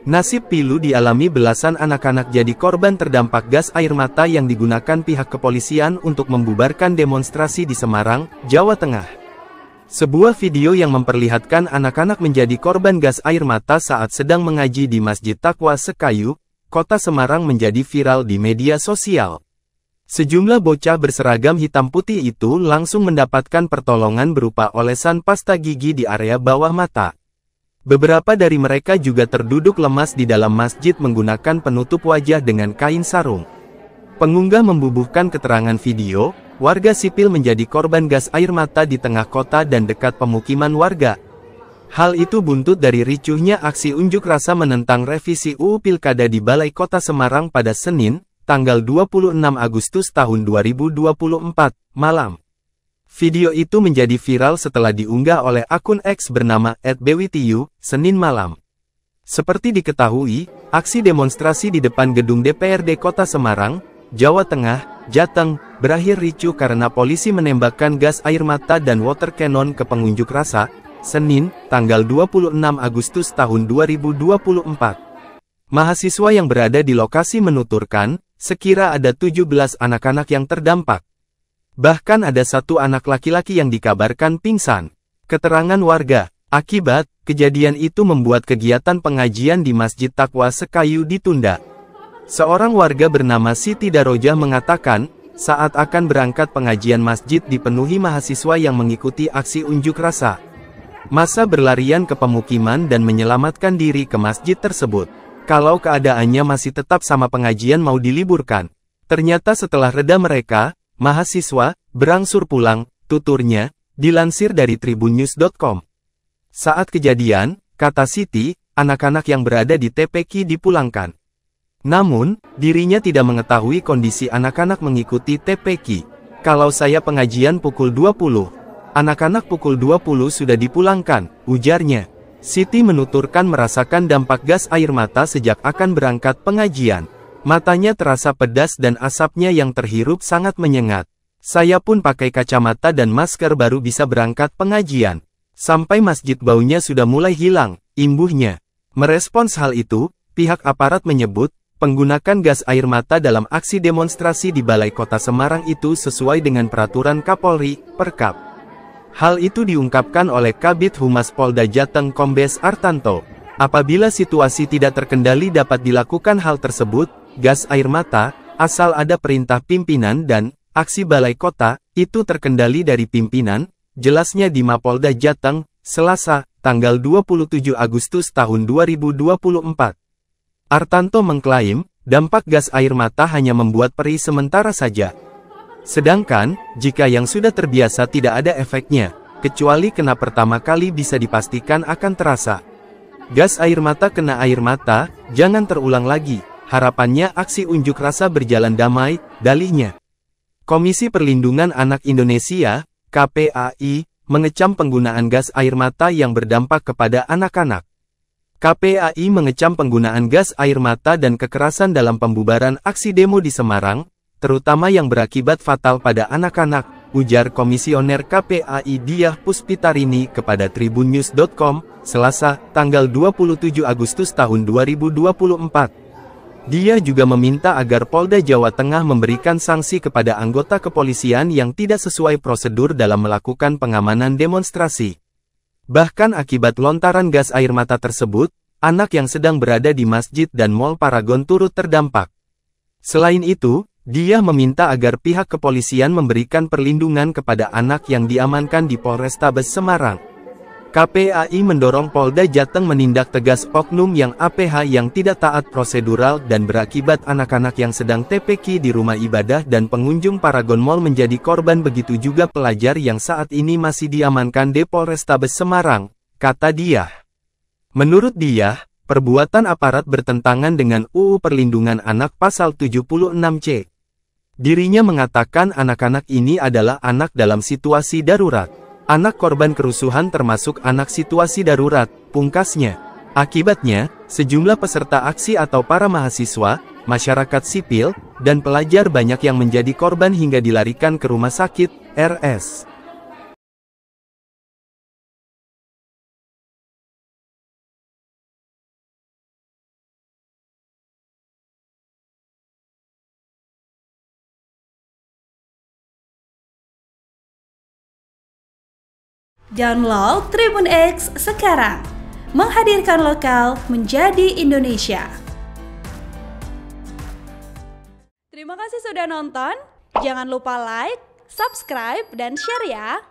Nasib pilu dialami belasan anak-anak jadi korban terdampak gas air mata yang digunakan pihak kepolisian untuk membubarkan demonstrasi di Semarang, Jawa Tengah. Sebuah video yang memperlihatkan anak-anak menjadi korban gas air mata saat sedang mengaji di Masjid Takwa Sekayu, kota Semarang menjadi viral di media sosial. Sejumlah bocah berseragam hitam putih itu langsung mendapatkan pertolongan berupa olesan pasta gigi di area bawah mata. Beberapa dari mereka juga terduduk lemas di dalam masjid menggunakan penutup wajah dengan kain sarung. Pengunggah membubuhkan keterangan video, warga sipil menjadi korban gas air mata di tengah kota dan dekat pemukiman warga. Hal itu buntut dari ricuhnya aksi unjuk rasa menentang revisi UU Pilkada di Balai Kota Semarang pada Senin, tanggal 26 Agustus tahun 2024, malam. Video itu menjadi viral setelah diunggah oleh akun X bernama @bwtu Senin malam. Seperti diketahui, aksi demonstrasi di depan gedung DPRD Kota Semarang, Jawa Tengah, Jateng, berakhir ricuh karena polisi menembakkan gas air mata dan water cannon ke pengunjuk rasa, Senin, tanggal 26 Agustus tahun 2024. Mahasiswa yang berada di lokasi menuturkan, sekira ada 17 anak-anak yang terdampak. Bahkan ada satu anak laki-laki yang dikabarkan pingsan. Keterangan warga, akibat, kejadian itu membuat kegiatan pengajian di Masjid Takwa Sekayu ditunda. Seorang warga bernama Siti Darojah mengatakan, saat akan berangkat pengajian masjid dipenuhi mahasiswa yang mengikuti aksi unjuk rasa. Masa berlarian ke pemukiman dan menyelamatkan diri ke masjid tersebut. Kalau keadaannya masih tetap sama pengajian mau diliburkan. Ternyata setelah reda mereka, Mahasiswa, berangsur pulang, tuturnya, dilansir dari tribunnews.com. Saat kejadian, kata Siti, anak-anak yang berada di TPQ dipulangkan. Namun, dirinya tidak mengetahui kondisi anak-anak mengikuti TPQ. Kalau saya pengajian pukul 20, anak-anak pukul 20 sudah dipulangkan, ujarnya. Siti menuturkan merasakan dampak gas air mata sejak akan berangkat pengajian. Matanya terasa pedas dan asapnya yang terhirup sangat menyengat. Saya pun pakai kacamata dan masker baru bisa berangkat pengajian. Sampai masjid baunya sudah mulai hilang, imbuhnya. Merespons hal itu, pihak aparat menyebut, penggunakan gas air mata dalam aksi demonstrasi di Balai Kota Semarang itu sesuai dengan peraturan Kapolri, Perkap. Hal itu diungkapkan oleh Kabit Humas Polda Jateng Kombes Artanto. Apabila situasi tidak terkendali dapat dilakukan hal tersebut, gas air mata, asal ada perintah pimpinan dan, aksi balai kota, itu terkendali dari pimpinan, jelasnya di Mapolda Jateng, Selasa, tanggal 27 Agustus tahun 2024. Artanto mengklaim, dampak gas air mata hanya membuat perih sementara saja. Sedangkan, jika yang sudah terbiasa tidak ada efeknya, kecuali kena pertama kali bisa dipastikan akan terasa. Gas air mata kena air mata, jangan terulang lagi. Harapannya aksi unjuk rasa berjalan damai, dalihnya. Komisi Perlindungan Anak Indonesia, KPAI, mengecam penggunaan gas air mata yang berdampak kepada anak-anak. KPAI mengecam penggunaan gas air mata dan kekerasan dalam pembubaran aksi demo di Semarang, terutama yang berakibat fatal pada anak-anak, ujar Komisioner KPAI Diah Puspitarini kepada tribunnews.com, Selasa, tanggal 27 Agustus tahun 2024. Dia juga meminta agar Polda Jawa Tengah memberikan sanksi kepada anggota kepolisian yang tidak sesuai prosedur dalam melakukan pengamanan demonstrasi. Bahkan akibat lontaran gas air mata tersebut, anak yang sedang berada di masjid dan Mall Paragon turut terdampak. Selain itu, dia meminta agar pihak kepolisian memberikan perlindungan kepada anak yang diamankan di Polrestabes Semarang. KPAI mendorong Polda Jateng menindak tegas oknum yang APH yang tidak taat prosedural dan berakibat anak-anak yang sedang TPQ di rumah ibadah dan pengunjung Paragon Mall menjadi korban begitu juga pelajar yang saat ini masih diamankan di Polrestabes Semarang, kata dia. Menurut dia, perbuatan aparat bertentangan dengan UU Perlindungan Anak pasal 76C. Dirinya mengatakan anak-anak ini adalah anak dalam situasi darurat. Anak korban kerusuhan termasuk anak situasi darurat, pungkasnya. Akibatnya, sejumlah peserta aksi atau para mahasiswa, masyarakat sipil, dan pelajar banyak yang menjadi korban hingga dilarikan ke rumah sakit, RS. Download Tribun X sekarang. Menghadirkan lokal menjadi Indonesia. Terima kasih sudah nonton. Jangan lupa like, subscribe, dan share ya.